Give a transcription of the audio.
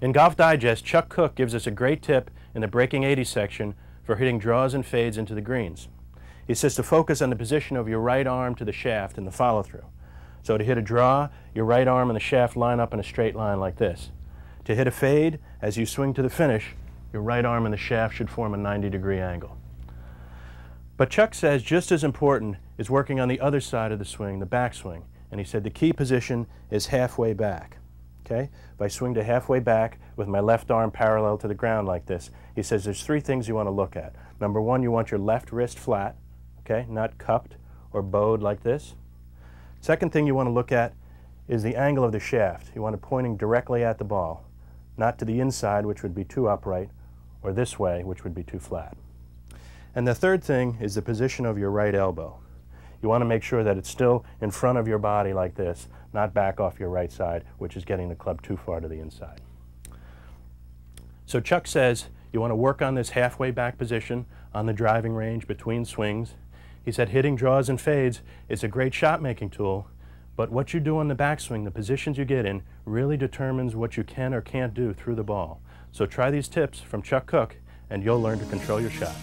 In Golf Digest, Chuck Cook gives us a great tip in the Breaking 80 section for hitting draws and fades into the greens. He says to focus on the position of your right arm to the shaft in the follow through. So to hit a draw, your right arm and the shaft line up in a straight line like this. To hit a fade, as you swing to the finish, your right arm and the shaft should form a 90 degree angle. But Chuck says just as important is working on the other side of the swing, the backswing. And he said the key position is halfway back. Okay? If I swing to halfway back with my left arm parallel to the ground like this, he says there's three things you want to look at. Number one, you want your left wrist flat, okay, not cupped or bowed like this. Second thing you want to look at is the angle of the shaft. You want it pointing directly at the ball, not to the inside, which would be too upright, or this way, which would be too flat. And the third thing is the position of your right elbow. You want to make sure that it's still in front of your body like this, not back off your right side, which is getting the club too far to the inside. So Chuck says you want to work on this halfway back position on the driving range between swings he said hitting draws and fades is a great shot making tool, but what you do on the backswing, the positions you get in, really determines what you can or can't do through the ball. So try these tips from Chuck Cook and you'll learn to control your shot.